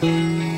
Música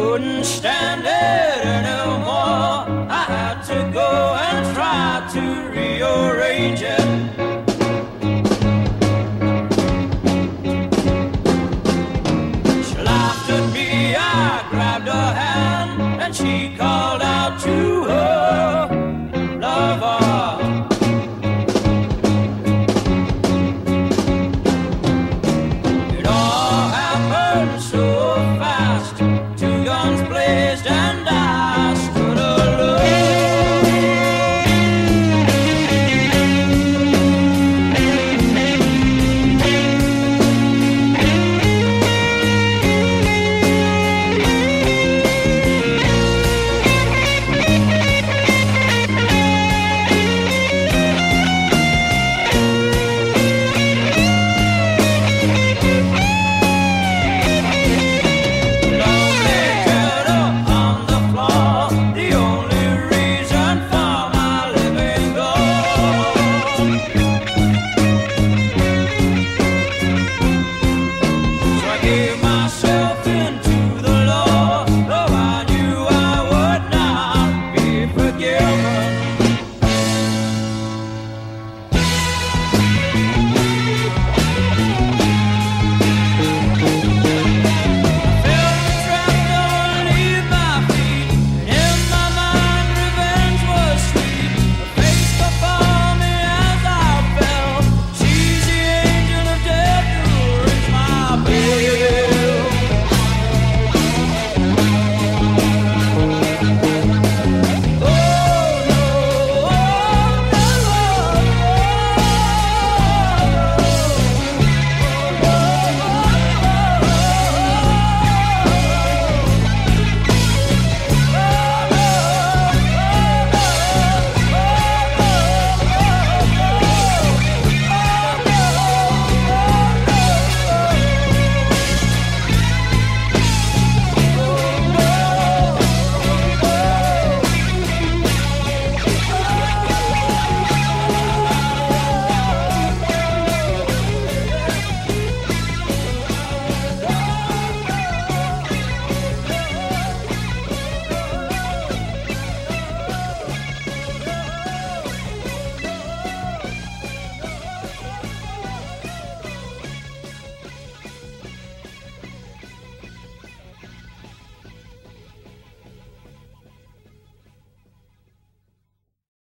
Couldn't stand it anymore. I had to go and try to rearrange it. She laughed at me, I grabbed her hand, and she called out to her lover. It all happened so. show.